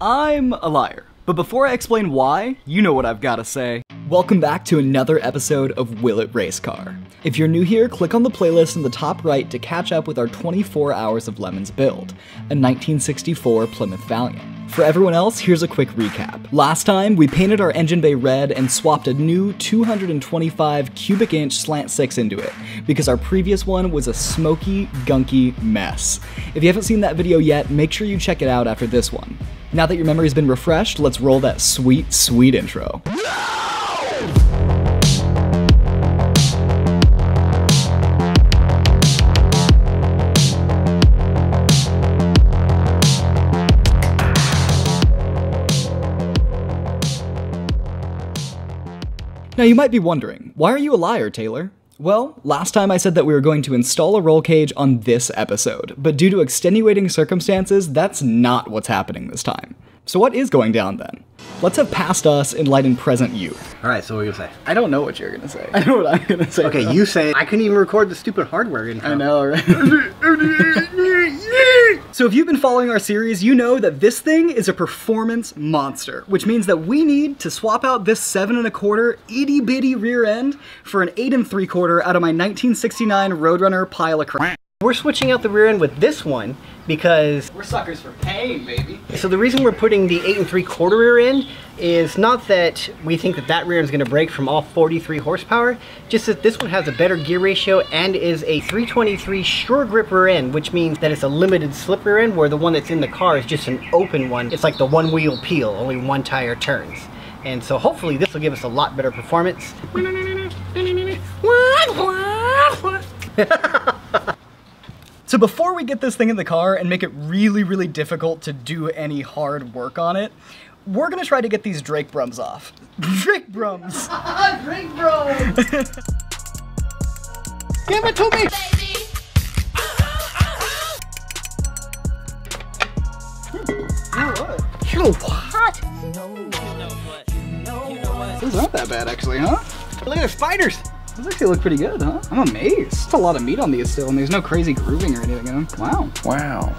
I'm a liar. But before I explain why, you know what I've gotta say. Welcome back to another episode of Will It Race Car. If you're new here, click on the playlist in the top right to catch up with our 24 hours of Lemons build, a 1964 Plymouth Valiant. For everyone else, here's a quick recap. Last time, we painted our engine bay red and swapped a new 225 cubic inch slant 6 into it, because our previous one was a smoky, gunky mess. If you haven't seen that video yet, make sure you check it out after this one. Now that your memory's been refreshed, let's roll that sweet, sweet intro. Now you might be wondering, why are you a liar, Taylor? Well, last time I said that we were going to install a roll cage on this episode, but due to extenuating circumstances, that's not what's happening this time. So what is going down then? Let's have past us enlighten present you. All right, so what are you gonna say? I don't know what you're gonna say. I know what I'm gonna say. Okay, though. you say I couldn't even record the stupid hardware intro. I know, right? so if you've been following our series, you know that this thing is a performance monster, which means that we need to swap out this seven and a quarter itty bitty rear end for an eight and three quarter out of my 1969 Roadrunner pile of crap. We're switching out the rear end with this one because We're suckers for pain, baby. so the reason we're putting the eight and three quarter rear end is not that we think that that rear end is going to break from all 43 horsepower, just that this one has a better gear ratio and is a 323 sure grip rear end, which means that it's a limited slip rear end where the one that's in the car is just an open one. It's like the one wheel peel, only one tire turns. And so hopefully this will give us a lot better performance. So before we get this thing in the car and make it really, really difficult to do any hard work on it, we're gonna try to get these Drake Brums off. Drake Brums! Drink bro! Give it to me! You what? Those aren't that bad actually, huh? Look at the spiders! Those actually look pretty good, huh? I'm amazed. It's a lot of meat on these still, and there's no crazy grooving or anything in them. Wow. Wow.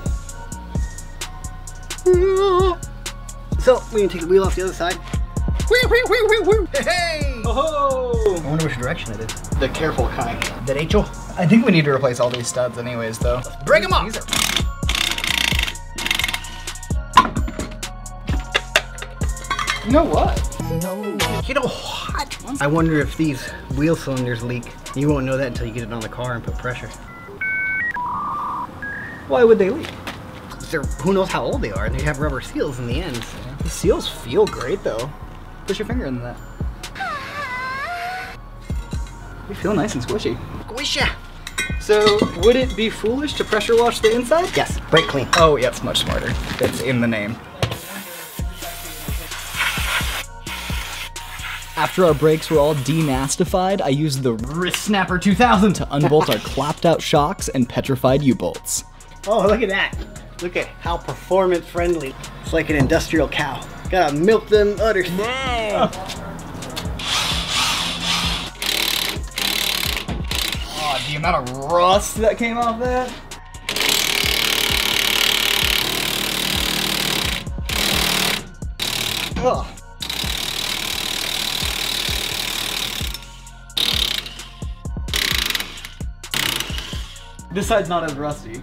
So, we can take the wheel off the other side. Whee, whee, whee, whee, whee. Hey! Oh! I wonder which direction it is. The careful kind. Derecho? I think we need to replace all these studs anyways, though. Break them off! You know what? You know what? I wonder if these wheel cylinders leak. You won't know that until you get it on the car and put pressure. Why would they leak? They're, who knows how old they are, and they have rubber seals in the ends. The seals feel great, though. Push your finger in that. They feel nice and squishy. Squishy! So, would it be foolish to pressure wash the inside? Yes, brake clean. Oh, yeah, it's much smarter. It's in the name. After our brakes were all denastified, I used the Wrist Snapper 2000 to unbolt our clapped out shocks and petrified U-bolts. Oh, look at that. Look at how performance friendly. It's like an industrial cow. Gotta milk them udders. Oh, ah. ah, the amount of rust that came off that. Ugh. This side's not as rusty.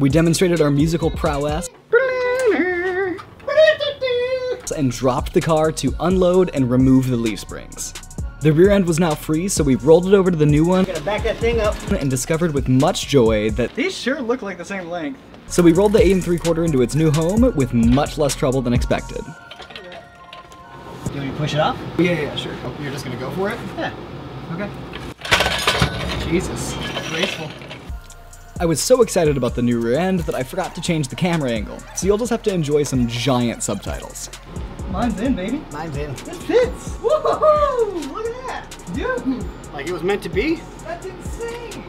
We demonstrated our musical prowess and dropped the car to unload and remove the leaf springs. The rear end was now free, so we rolled it over to the new one Gotta back that thing up. and discovered with much joy that these sure look like the same length. So we rolled the 8 and 3 quarter into its new home with much less trouble than expected. Do you want me to push it off? Yeah, yeah, sure. Oh, you're just gonna go for it? Yeah. Okay. Jesus. Graceful. I was so excited about the new rear end that I forgot to change the camera angle, so you'll just have to enjoy some giant subtitles. Mine's in, baby. Mine's in. It fits! Woohoo! Look at that! Dude! Like it was meant to be? That's insane!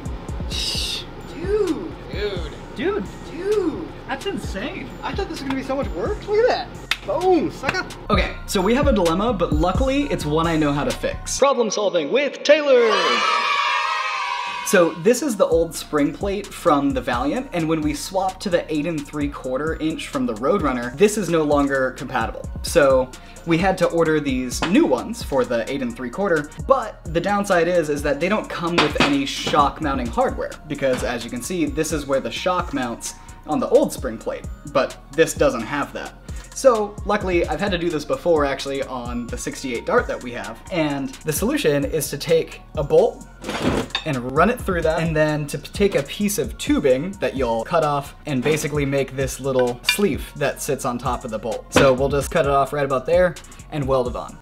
Shh. Dude! Dude. Dude! Dude. That's insane! I thought this was gonna be so much work. Look at that. Boom, sucker. Okay, so we have a dilemma, but luckily it's one I know how to fix. Problem solving with Taylor! So this is the old spring plate from the Valiant, and when we swap to the 8 and 3 quarter inch from the Roadrunner, this is no longer compatible. So we had to order these new ones for the 8 and 3 quarter, but the downside is is that they don't come with any shock mounting hardware, because as you can see, this is where the shock mounts on the old spring plate, but this doesn't have that. So luckily, I've had to do this before actually on the 68 Dart that we have, and the solution is to take a bolt and run it through that, and then to take a piece of tubing that you'll cut off and basically make this little sleeve that sits on top of the bolt. So we'll just cut it off right about there and weld it on.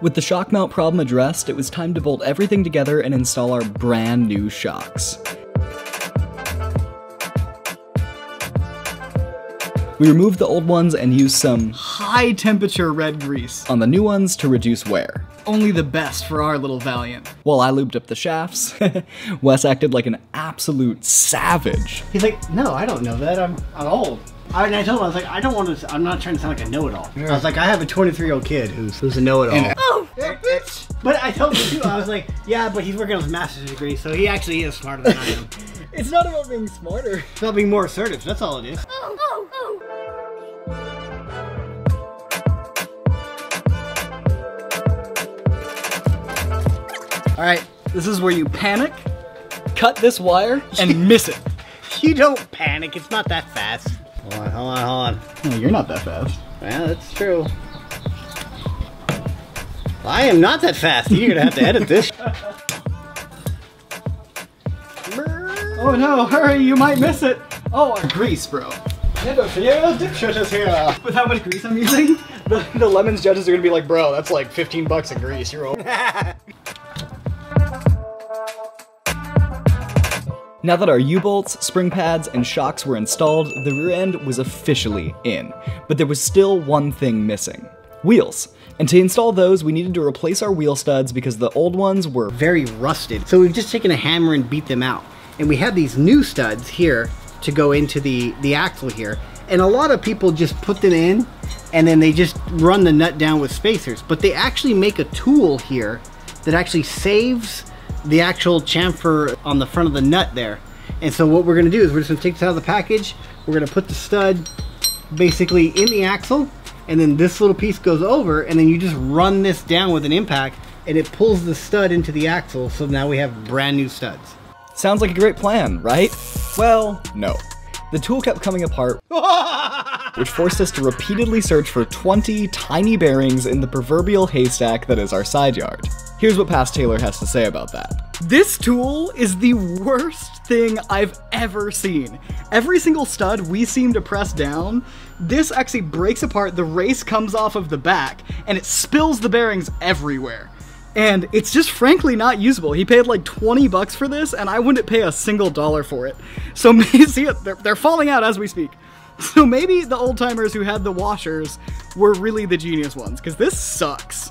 With the shock mount problem addressed, it was time to bolt everything together and install our brand new shocks. We removed the old ones and used some high temperature red grease on the new ones to reduce wear. Only the best for our little Valiant. While I lubed up the shafts, Wes acted like an absolute savage. He's like, no, I don't know that. I'm, I'm old. I, and I told him, I was like, I don't want to, I'm not trying to sound like a know-it-all. I was like, I have a 23-year-old kid who's, who's a know-it-all. Oh, bitch! But I told him too, I was like, yeah, but he's working on his master's degree, so he actually is smarter than I am. It's not about being smarter. It's about being more assertive, that's all it is. Oh, oh, oh. All right, this is where you panic, cut this wire, and miss it. You don't panic, it's not that fast. Hold on, hold on, hold on. No, you're not that fast. Well, that's true. I am not that fast. You're gonna have to edit this. Oh no, hurry, you might miss it. Oh, our grease, bro. With how much grease I'm using, the, the Lemons judges are gonna be like, bro, that's like 15 bucks of grease. You're over. Now that our U-bolts, spring pads, and shocks were installed, the rear end was officially in. But there was still one thing missing. Wheels. And to install those, we needed to replace our wheel studs because the old ones were Very rusted. So we've just taken a hammer and beat them out. And we have these new studs here to go into the, the axle here. And a lot of people just put them in and then they just run the nut down with spacers. But they actually make a tool here that actually saves the actual chamfer on the front of the nut there. And so what we're gonna do is we're just gonna take this out of the package, we're gonna put the stud basically in the axle, and then this little piece goes over, and then you just run this down with an impact, and it pulls the stud into the axle, so now we have brand new studs. Sounds like a great plan, right? Well, no. The tool kept coming apart, which forced us to repeatedly search for 20 tiny bearings in the proverbial haystack that is our side yard. Here's what Past Taylor has to say about that. This tool is the worst thing I've ever seen. Every single stud we seem to press down, this actually breaks apart, the race comes off of the back, and it spills the bearings everywhere. And it's just frankly not usable. He paid like 20 bucks for this, and I wouldn't pay a single dollar for it. So see they're, they're falling out as we speak. So maybe the old timers who had the washers were really the genius ones, because this sucks.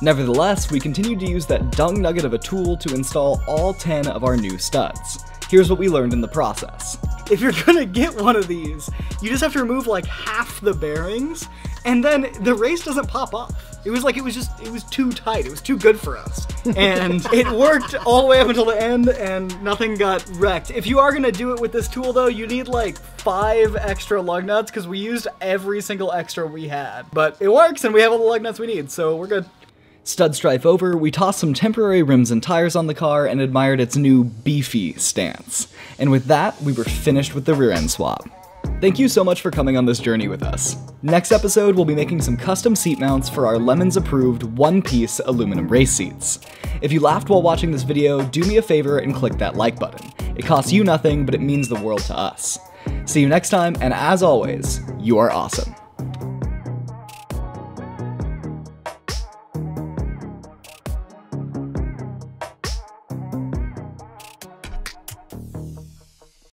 Nevertheless, we continued to use that dung nugget of a tool to install all 10 of our new studs. Here's what we learned in the process. If you're gonna get one of these, you just have to remove like half the bearings, and then the race doesn't pop off. It was like it was just it was too tight. It was too good for us. And it worked all the way up until the end and nothing got wrecked. If you are going to do it with this tool though, you need like 5 extra lug nuts cuz we used every single extra we had. But it works and we have all the lug nuts we need, so we're good. Stud strife over, we tossed some temporary rims and tires on the car and admired its new beefy stance. And with that, we were finished with the rear end swap. Thank you so much for coming on this journey with us. Next episode, we'll be making some custom seat mounts for our Lemons approved one piece aluminum race seats. If you laughed while watching this video, do me a favor and click that like button. It costs you nothing, but it means the world to us. See you next time, and as always, you are awesome.